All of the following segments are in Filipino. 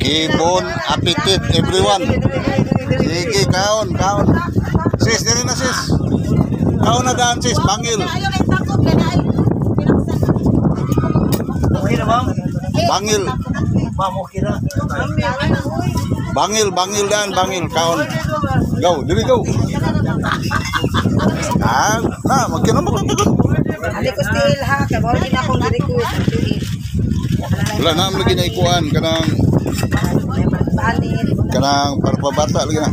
Gibon appetit everyone. Sige kaon kaon. Sis diri na sis. Kau na daan sis, bangil. Bangil. Bangil, bangil dan bangil kaon. Go, diri go. Ah, kan? nah, makin naman ka. Ali ko sa ilha, kabaw din ako diri ko. Wala na lagi na ikuan kanang kanang para pabata lagi na.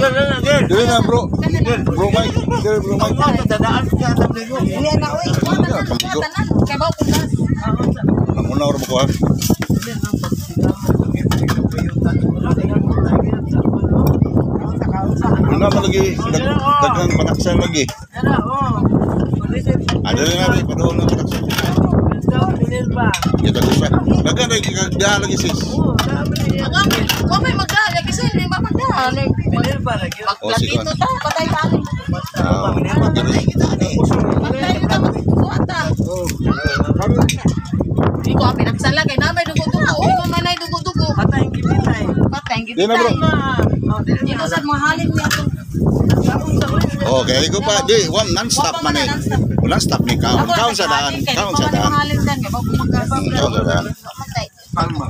Dili bro. Bro lagi daghang lagi. Ada na rin pa doon lagi lagi sis. Lagi sini. Dito ta, patay. Ah, ganun. Patay ta magkuwata. Di ko pinaksan lang kay namay dugo-dugo. Di ko man ay dugo-dugo. Patay ang Di na bro. Dito sa mga halin niya to. Okay, ko pa di one non-stop man eh. Non-stop ni kaon. Kaon sa daan. Kaon sa daan. Kaon sa daan. Naglati sa tali.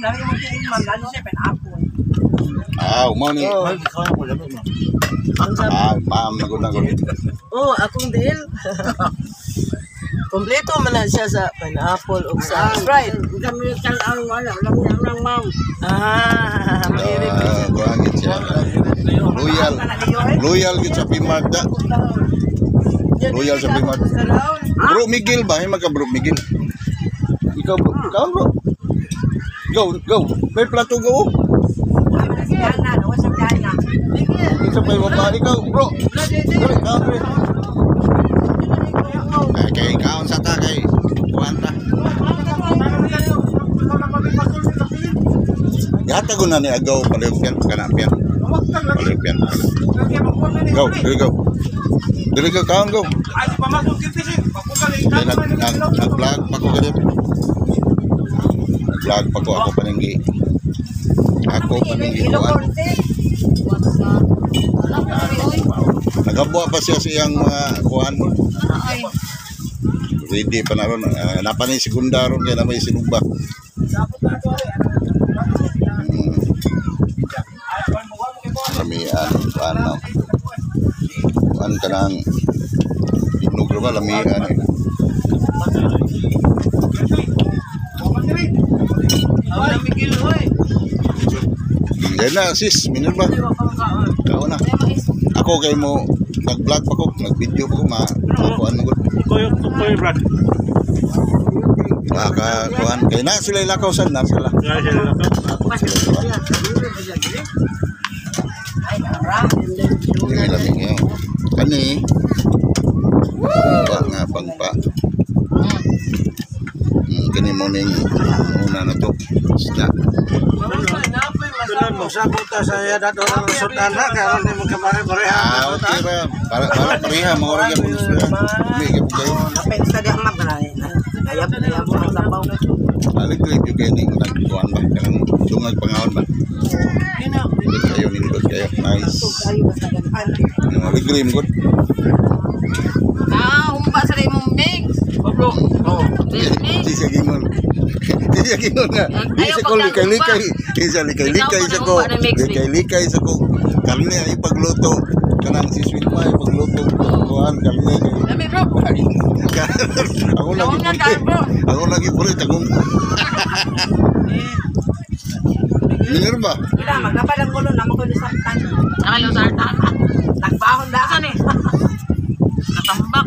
scallop. Ah, umaw ni. Oh. Ah, ma'am na gud na gud. Oh, akong deal. Kompleto man na siya sa pineapple o sa Sprite. Gamitan ang wala lang yan ng ma'am. Ah, Ah, kuan gid siya. Loyal. Loyal gid sa Pimarda. Loyal sa Pimarda. Bro Miguel ba? Ay magka Bro Miguel. Ikaw bro. Ikaw bro. Go, go. May plato go. Isa pa yung baba. Ikaw bro. Dali, ikaw bro. Kay kaon sa ta kay kuanta. Gata ko na ni agaw palipyan kana pian. Palipyan. Go, dili go. Dili go kaon go. Nag-vlog pa ko ganito. Nag-vlog pa ko ako paninggi. Ako paninggi kuan. Nagabuwa pa siya siyang mga kuan. Ready pa na ron. Uh, napa ni segunda ron kaya na may sinubak. Kami ano. Kuan ka ng inog ba lamian eh. Yan na sis, Minerva. Kao na. Ako kay mo nag-vlog pa ko, nag-video pa ko, ma kuan mo gud. Kuya, kuya, Brad. Maka kuan kay na sila ilakaw na sila. Ini lamig yun. Kani. Pangpa nga, pangpa. Kani mo ning una na to. Isda. Tunan mo sa sudan na kaya ni mo kamare pareha. Ah, okay ra. Para para pareha mga orang yan. Kami kayo. Napesta di ang mabray. Ayap ayap ang sabaw. Balik ko yung kaya ning nagkuhan ba? Kanang dungag pangahon ba? Kayo, kayo. Nice. Ah, humba sa rin mong mix. Pablo. Oh. Di siya gingon. Di siya gingon nga. Di siya ko likay-likay. Di siya likay-likay sa pa ko. eh. Likay-likay sa ko. Kami ay pagluto. Kanang si Sweet Pie, pagluto. Kuhan, kami ay. Dami bro. Ako lagi bro. Ako lagi pulit. Ako. Minerva. Ila magkapalang gulo na mo ko ni saktan. Nakalo sa tama. Nagbahon da ka ni. Natambak.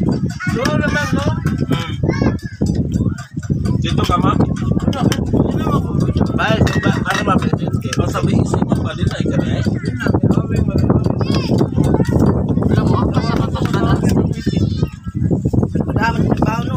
Doon naman, no? Dito ka, ma'am? Ano? Ano ako? Bye, so ba? Ano ba, presidente? O sabi, isip mo ba nila, ikaw na eh? Dapat na ba, no?